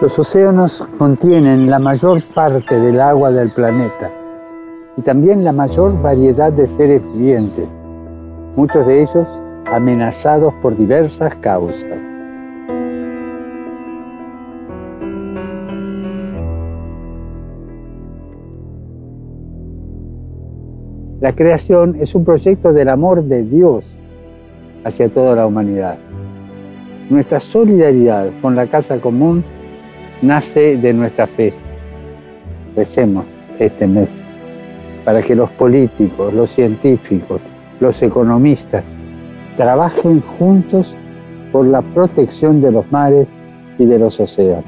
Los océanos contienen la mayor parte del agua del planeta y también la mayor variedad de seres vivientes, muchos de ellos amenazados por diversas causas. La creación es un proyecto del amor de Dios hacia toda la humanidad. Nuestra solidaridad con la casa común nace de nuestra fe. Recemos este mes para que los políticos, los científicos, los economistas trabajen juntos por la protección de los mares y de los océanos.